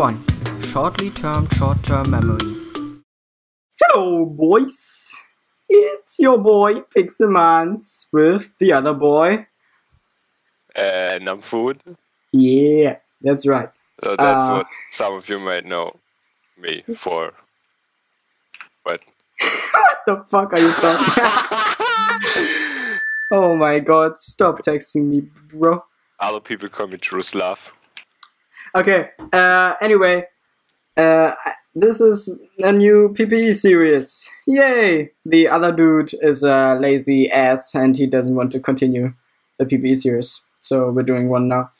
Episode 1 Shortly term Short Term Memory. Hello, boys. It's your boy Pixelmanns with the other boy. And I'm food. Yeah, that's right. So that's Uh, what some of you might know me for. But What the fuck are you talking? oh my god, stop texting me, bro. other people call me Truslav. Okay, uh, anyway, uh, this is a new PPE series. Yay! The other dude is a lazy ass and he doesn't want to continue the PPE series. So we're doing one now.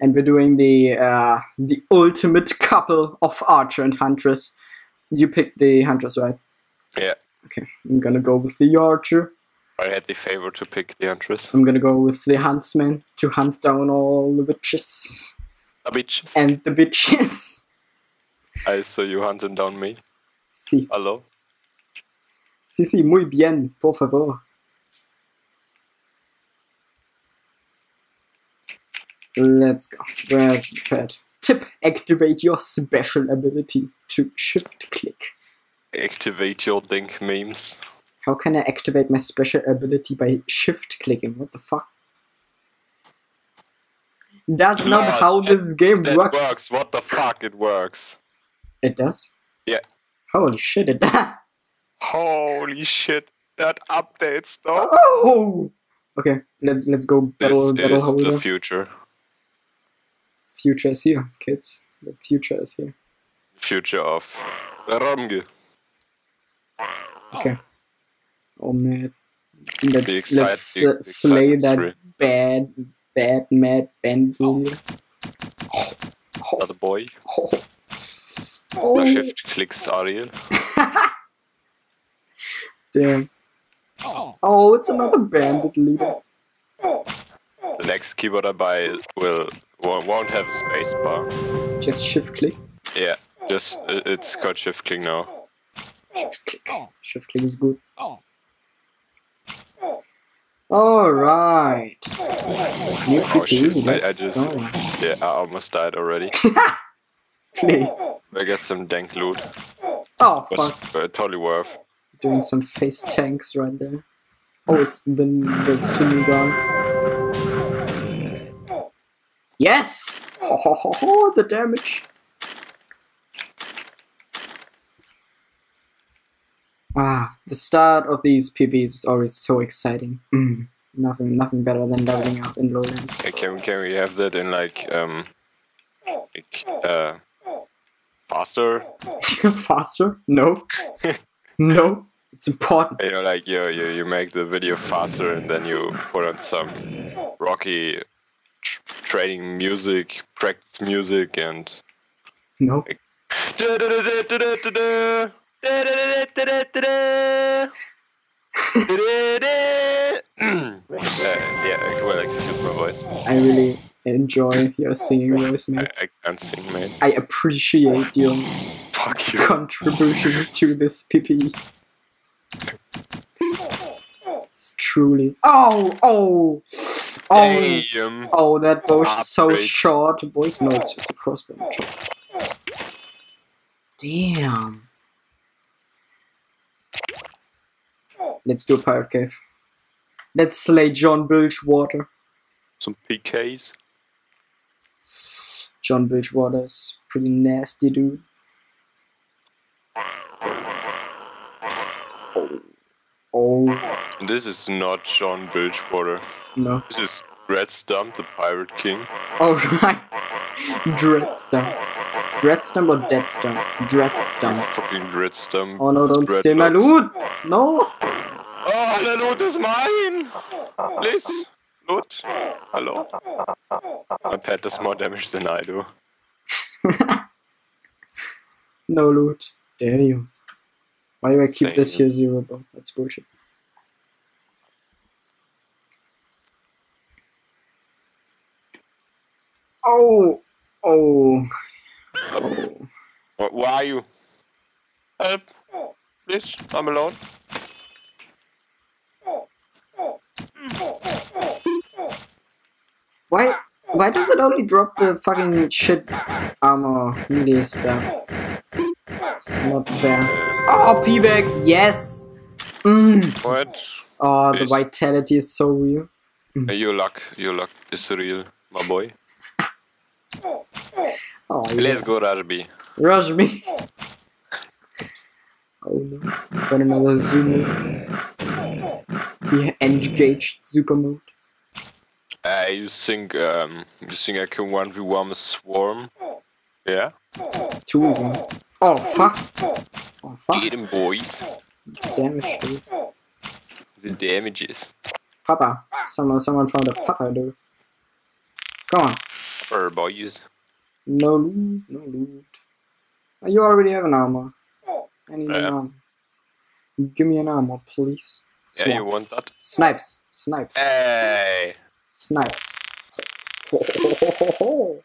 And we're doing the uh, the ultimate couple of Archer and Huntress. You picked the Huntress, right? Yeah, Okay, I'm gonna go with the Archer. I had the favor to pick the Huntress. I'm gonna go with the Huntsman to hunt down all the witches A bitch. and the bitches. I saw you hunting down me. Sí. Hello? Sí, sí, muy bien, por favor. Let's go. Where's the pad? Tip, activate your special ability to shift click. Activate your dink memes. How can I activate my special ability by shift clicking? What the fuck? That's not No, how this game works. works. What the fuck? It works. It does? Yeah. Holy shit, it does! Holy shit. That updates though. Oh! Okay, let's let's go battle this battle is holder. the future. future is here, kids. The future is here. Future of Ramge. Okay. Oh man. Let's let's uh, slay that sorry. bad bad mad bandit. Oh. Another boy. Oh. The Oh, shift clicks Ariel. damn. Oh, it's another bandit leader. The next keyboard I buy will won't won't have a space bar. Just shift click. Yeah, just it- it's got shift click now. Shift click. Shift click is good. Oh. Alright. New Oh shit! I, I just go. yeah, I almost died already. Please. I got some dank loot. Oh Was fuck. uh, totally worth. Doing some face tanks right there. Oh, it's the the Sumu gun. Yes! Ho ho ho ho! The damage. Ah, the start of these PvPs is always so exciting. Mm. Nothing, nothing better than leveling up in Lowlands. Can we can we have that in like um like uh faster? Faster? No. no. It's important. You know, like you you you make the video faster and then you put on some rocky tr- training music, practice music, and No. uh, yeah, well, excuse my voice. I really enjoy your singing voice, I, mate. I can't sing, man. I appreciate your Fuck you. contribution to this PP. It's truly. Oh, oh, oh, oh! That bow's so short, boys. No, it's a crossbow. Damn. Let's do a pirate cave. Let's slay John Bilgewater. Some PKs. John Bilgewater is pretty nasty, dude. Oh This is not John Bilgewater. no! This is Red Stump, the Pirate King. Oh right, Dreadstump. Dreadstump or Deadstump? Dreadstump. Fucking Red Stump. Oh no! Don't steal my loot! No! Oh, the loot is mine! Please, loot. Hello. My pet does more damage than I do. No loot. Dare you? Why do I keep this here zero, bro? That's bullshit. Oh! Oh! Oh! Wh- Where are you? Help! Please, I'm alone. Why? Why does it only drop the fucking shit armor, melee stuff. It's not fair. Oh, P-Back, yes! Mm. What? Oh, the vitality is so real. Your luck, your luck is real, my boy. Oh, Let's go, Rajbi. Rajbi. Oh no. Got another zoom. The engaged super mode. Uh, you think um, you think I can one v one Swarm? Yeah. Two of them. Oh fuck. Oh fuck. Get him, boys. It's damage, dude. The damages. Papa. Someone someone found a papa, dude. Come on. Or boys. No loot, no loot. Oh, you already have an armor. I need an armor. Give me an armor, please. Yeah, you want that? Snipes. Snipes. Hey! Snipes.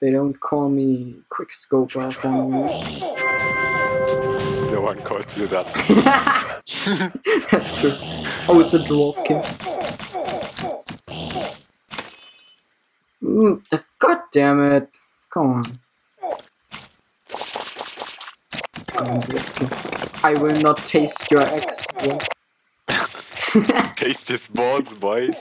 They don't call me quickscoper from No one calls you that. That's true. Oh, it's a dwarf king. Mm, God damn it. Come on. Come on, dwarf king. I will not taste your eggs. bro. Taste his balls, boys.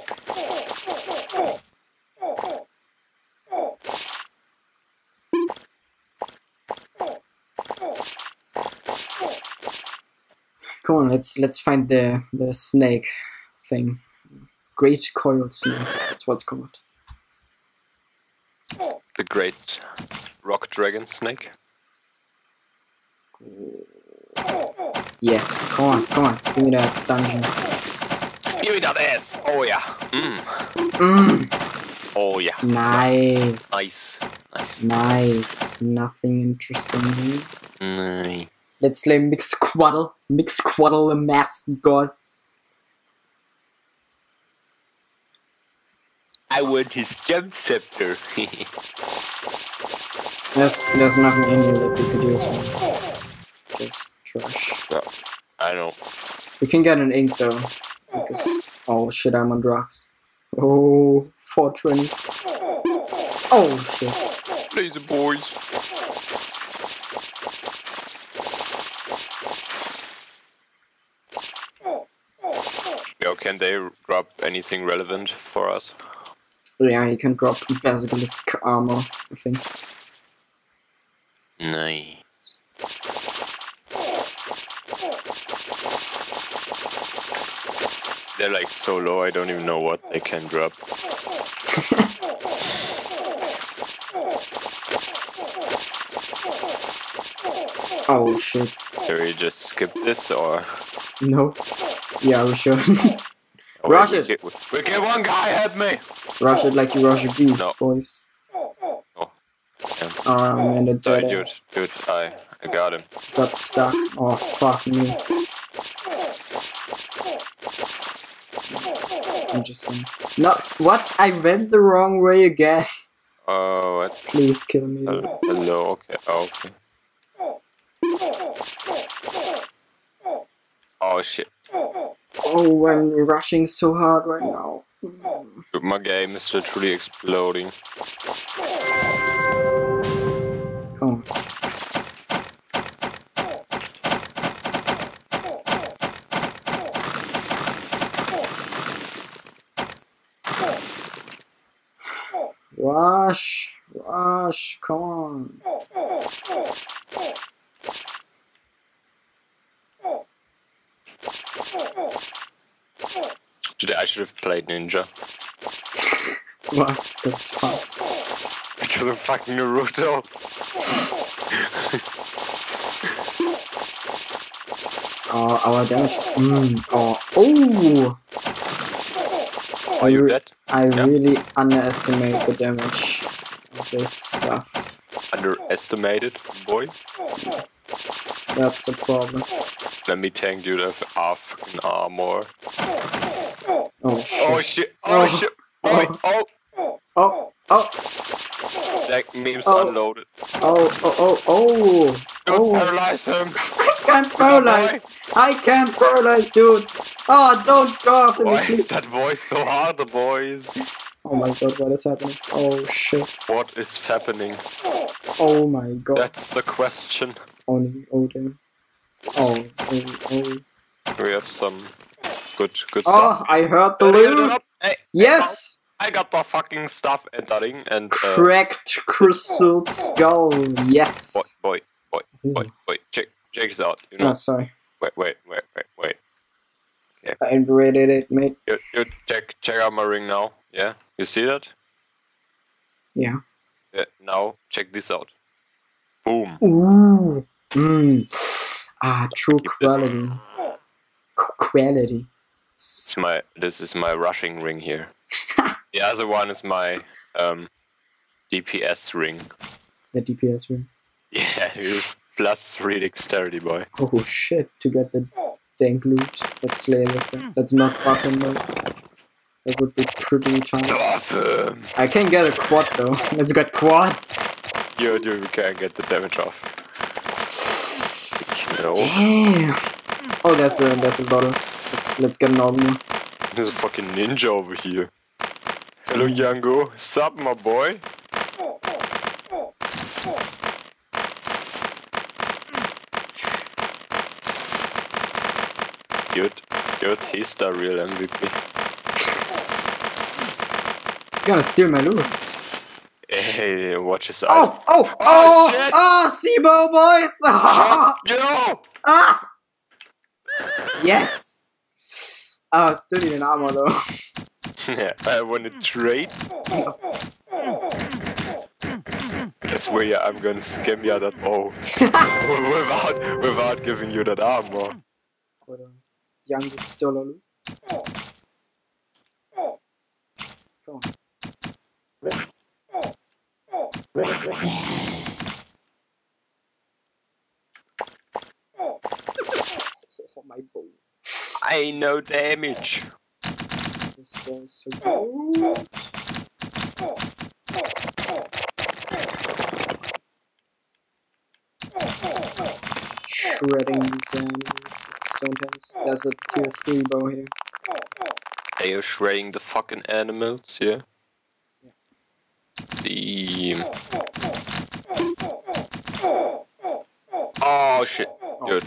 Come on, let's let's find the the snake thing. Great coil snake. That's what's called. The great rock dragon snake. Yes, come on, come on. Give me that dungeon. Give me that ass! Oh yeah. Mm. Mm, Oh yeah. nice. Nice. Nice. Nice. Nothing interesting here. Nice. Let's play Mixcoatl. Mix Quaddle the masked god. I want his jump scepter. There's there's nothing in here that we could use. It's Just trash. yeah, I know. We can get an ink though. Because oh shit, I'm on drugs. Oh, 420. Oh shit. Lazy boys. Yo, can they drop anything relevant for us? Yeah, you can drop basilisk armor. I think. Nice. They're like so low, I don't even know what they can drop. Oh shit. Can we just skip this or? No. Yeah, we should. or Rush it. Get, we get one guy, help me! rush it like you rush a bee, No. boys. Oh, um, yeah. Oh, I'm in the Sorry, dude. Dude, I, I got him. got stuck. Oh, fuck me. I'm just gonna. No, what? I went the wrong way again. Oh, what? Please kill me. Hello, hello, okay, oh, okay. Oh shit. Oh, I'm rushing so hard right now. Dude, my game is literally exploding. Come on. Rush, rush, come on. Today I should have played Ninja. What? Because it's fast. Because of fucking Naruto. Oh, our damage is. Mm, oh, oh! Are you dead? I Yeah. really underestimate the damage of this stuff. Underestimated, boy. That's the problem. Let me tank you with our fucking armor. Oh, oh shit. Oh shit! Oh, Oh. shit! Oh, oh! Oh, oh, That meme's Oh. unloaded. oh, oh, oh, oh. Dude, Oh, paralyze him! I can't paralyze. I can't paralyze, dude. Oh, don't go after me, Why is that voice so hard, the boys? Oh my god, what is happening? Oh shit. What is happening? Oh my god. That's the question. Only Odin. Oh, oh, oh. We have some good good Oh. I heard the loot. Yes! I got the fucking stuff entering and uh, Cracked crystal skull. Yes. boy, boy, boy, boy, boy, check check this out. You know, Oh, sorry. wait, wait, wait, wait, wait. I rated it, mate. You, you check check out my ring now. Yeah, you see that? Yeah. Yeah. Now check this out. Boom. Ooh. Mm. Ah, true Keep quality. Quality. It's my this is my rushing ring here. the other one is my um DPS ring. The DPS room. Yeah, plus three dexterity boy. Oh shit, to get the dank loot. Let's slay this guy. Let's not buff him though. That would be pretty. Awesome. I can get a quad though. Let's get quad. You we can get the damage off. No, Damn. Oh, that's a that's a bottle. Let's let's get an organ. there's a fucking ninja over here. Hello, Yango. Sup, my boy? Good, good. He's the real MVP. He's gonna steal my loot. Hey, watch his Oh, eye. oh, Oh, oh, shit. oh, Sibo boys! Yo! ah. Yes! Ah, oh, still need an armor though. Yeah, I want to trade. That's where yeah, I'm gonna scam you that bow without without giving you that armor. Oder youngest stole loot. Come on. Oh, my bow. I no damage. This was so good. Shredding these enemies. It's so. There's a tier 3 bow here. Are you shredding the fucking animals? Yeah. The oh shit, dude,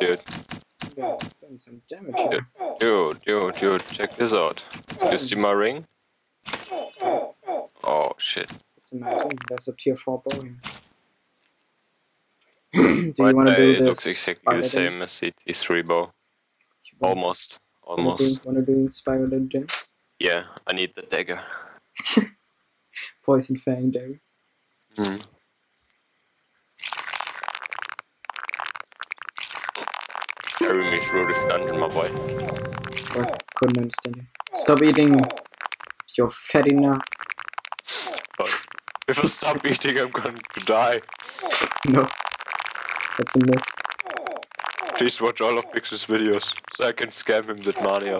dude, Yeah, some damage here. dude, dude, dude. Check this out. You see my ring? Oh shit. It's a nice one. There's a tier 4 bow here. do you want to do it looks exactly the same as the T3 bow. Almost, do, almost. wanna do spider gem? Yeah, I need the dagger. Poison Fang dagger. Hmm. Carry me through this dungeon, my boy. I Couldn't understand you. Stop eating. You're fat enough. But if I stop eating, I'm going to die. No. That's a myth. Please watch all of Pixel's videos so I can scam him with money.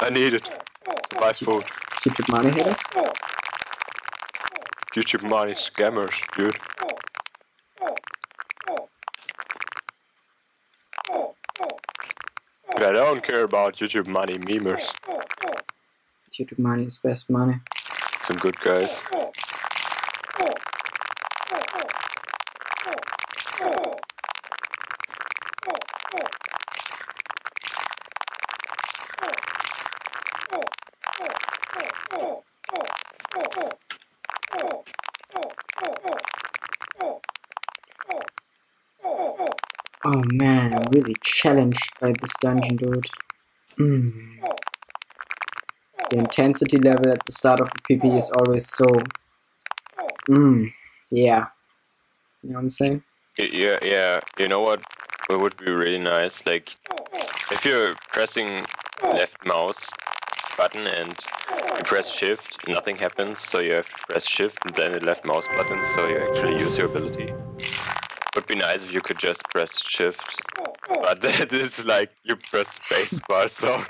I need it. To buy food. YouTube money haters? YouTube money scammers, dude. I don't care about YouTube money memers. YouTube money is best money. Some good guys. Oh man, I'm really challenged by this dungeon, dude. Mm. The intensity level at the start of the PP is always so. Mm. Yeah. You know what I'm saying? Yeah, yeah. You know what? It would be really nice. Like, if you're pressing left mouse button and you press shift, nothing happens. So you have to press shift and then the left mouse button. So you actually use your ability. Be nice if you could just press shift. But this is like you press spacebar. So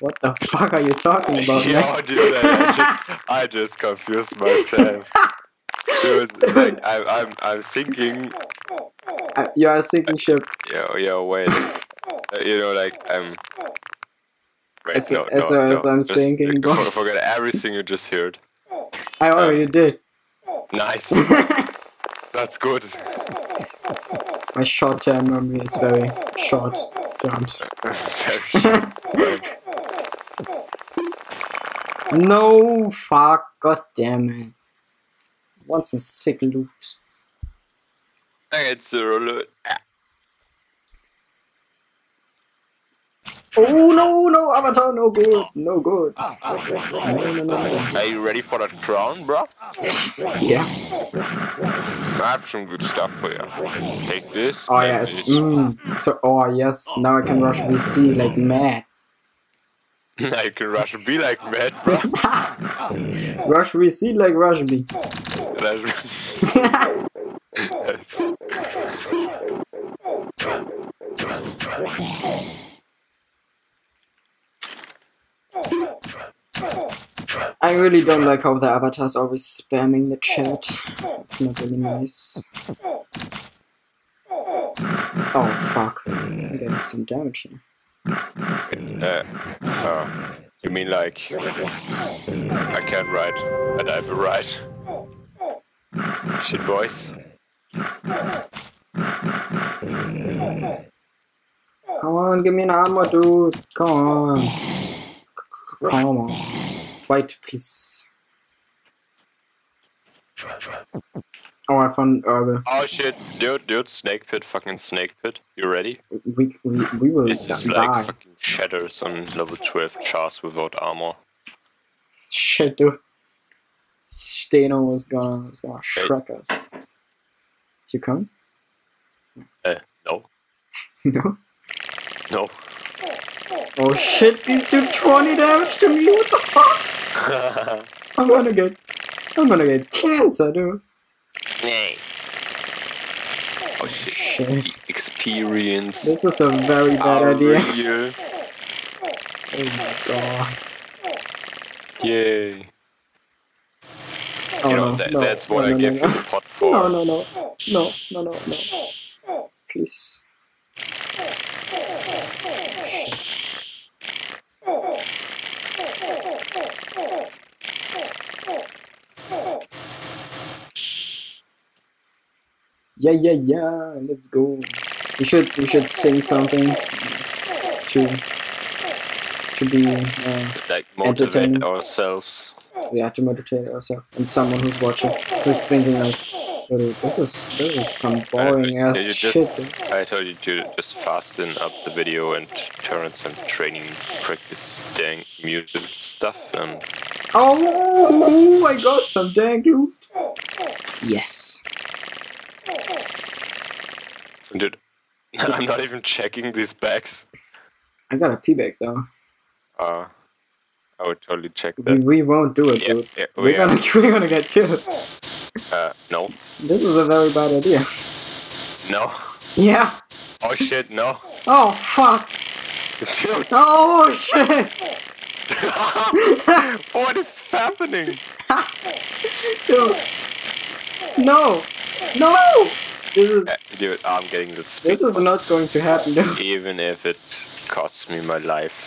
What the fuck are you talking about, yeah, dude, I just, I just confused myself. Dude, like I, I'm, I'm thinking Uh, you are sinking ship. Yeah, yeah, wait. Uh, you know, like I'm. Wait, As- no, as- no, as no. I'm Just, boss. Forget everything you just heard. I already did. Nice. That's good. My short-term memory is very short-termed. No, fuck, god damn it. Want some sick loot. Okay, it's a roller. Oh no, no, Avatar, no good, no good. No, no, no, no. Are you ready for the crown, bro? Yeah. I have some good stuff for you. Take this. Oh yeah, it's mm, so. Oh yes, now I can rush VC like mad. now you can rush be like mad, bro. Rush VC like rush B. That's- I really don't like how the avatar's always spamming the chat. It's not really nice. Oh fuck. I'm getting some damage here. uh, uh, you mean like I can't ride, but I have a ride. Shit, boys. Come on, give me an armor, dude. Come on. C- Come on. Wait, please. Oh, I found Urbe. Oh shit, dude, dude, snake pit, fucking snake pit. You ready? We, we, we will This is die. like fucking shatters on level 12 chars without armor. Shit, dude. Stheno was gonna, was gonna shrek us. You come? Uh, no, No? no. Oh shit, these do 20 damage to me, what the fuck? I'm gonna get, I'm gonna get cancer, dude. nice. Oh shit. Shit. Experience. This is a very bad Are idea. real. Oh my god. Yay. Oh you know, no, that, no, that's what no, I no, give no, you the pot for. No, no, no, no, no, no, no. Please. Yeah, yeah, yeah. Let's go. We should, we should sing something to, to be, uh, like Entertaining. motivate ourselves. we have to motivate ourselves and someone who's watching who's thinking like "Oh, this is this is some boring ass just- shit dude." I told you to just fasten up the video and turn on some training practice dang music stuff and oh i got some dang loot yes dude I'm not even checking these bags. i got a p bag though Uh I would totally check we, that. we won't do it Yeah, dude yeah, we're we are. gonna we're gonna get killed Uh no. this is a very bad idea No. yeah Oh shit, no. oh fuck Dude, oh shit what is happening? dude no no is Uh, Dude, I'm getting the speed. this is not going to happen dude even if it costs me my life.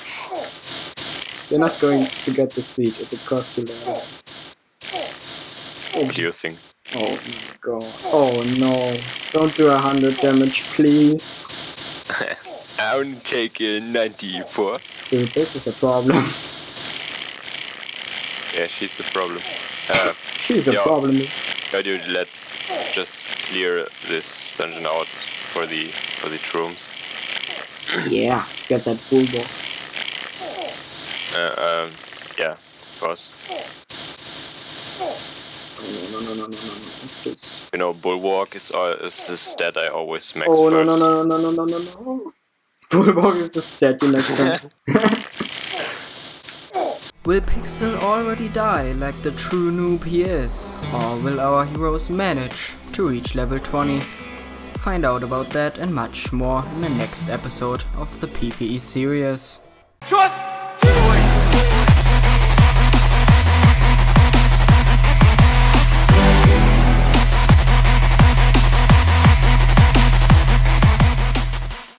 You're not going to get the speed if it costs you that. Oh, just- Piercing. oh my god. Oh no. Don't do a hundred damage, please. I only take uh, 94. Dude, this is a problem. Yeah, she's a problem. Uh, She's a Yeah. problem. yeah, dude, let's just clear this dungeon out for the for the rooms. Yeah, get that bulldog. Uh, um, yeah, of course. Oh, no, no, no, no, no, no, no. Please. You know, bulwark is uh, is the stat I always max Oh, no, first. no, no, no, no, no, no, no, no. Bulldog is the stat you next time. Will Pixel already die like the true noob he is? Or will our heroes manage to reach level 20? Find out about that and much more in the next episode of the PPE series. Trust